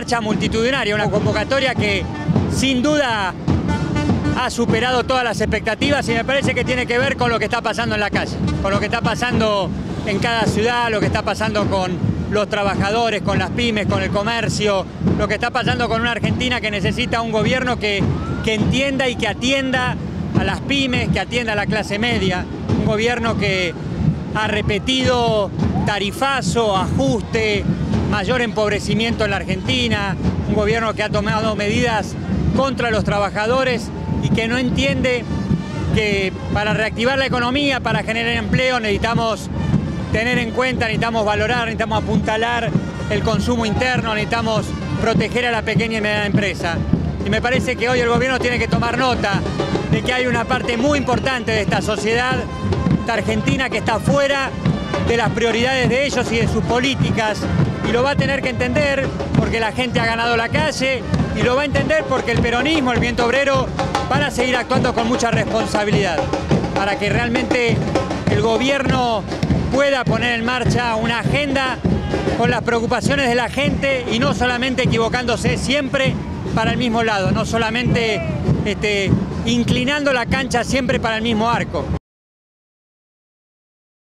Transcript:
marcha multitudinaria, una convocatoria que sin duda ha superado todas las expectativas y me parece que tiene que ver con lo que está pasando en la calle, con lo que está pasando en cada ciudad, lo que está pasando con los trabajadores, con las pymes, con el comercio, lo que está pasando con una Argentina que necesita un gobierno que, que entienda y que atienda a las pymes, que atienda a la clase media, un gobierno que ha repetido tarifazo, ajuste, mayor empobrecimiento en la Argentina, un gobierno que ha tomado medidas contra los trabajadores y que no entiende que para reactivar la economía, para generar empleo, necesitamos tener en cuenta, necesitamos valorar, necesitamos apuntalar el consumo interno, necesitamos proteger a la pequeña y mediana empresa. Y me parece que hoy el gobierno tiene que tomar nota de que hay una parte muy importante de esta sociedad, esta Argentina, que está fuera de las prioridades de ellos y de sus políticas. Y lo va a tener que entender porque la gente ha ganado la calle y lo va a entender porque el peronismo, el viento obrero, van a seguir actuando con mucha responsabilidad para que realmente el gobierno pueda poner en marcha una agenda con las preocupaciones de la gente y no solamente equivocándose siempre para el mismo lado, no solamente este, inclinando la cancha siempre para el mismo arco.